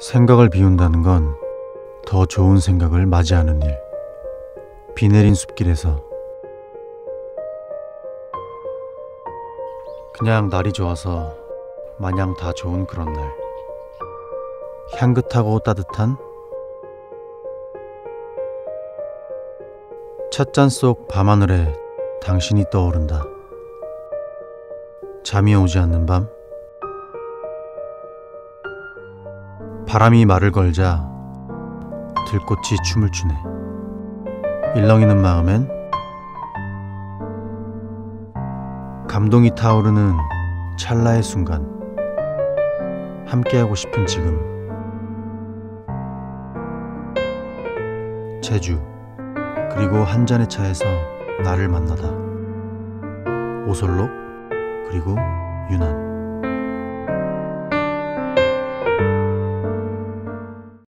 생각을 비운다는 건 더 좋은 생각을 맞이하는 일. 비 내린 숲길에서 그냥 날이 좋아서 마냥 다 좋은 그런 날. 향긋하고 따뜻한 찻잔 속 밤하늘에 당신이 떠오른다. 잠이 오지 않는 밤. 바람이 말을 걸자 들꽃이 춤을 추네. 일렁이는 마음엔 감동이 타오르는 찰나의 순간. 함께하고 싶은 지금. 제주. 그리고 한 잔의 차에서 나를 만나다. 오솔록 그리고 유난.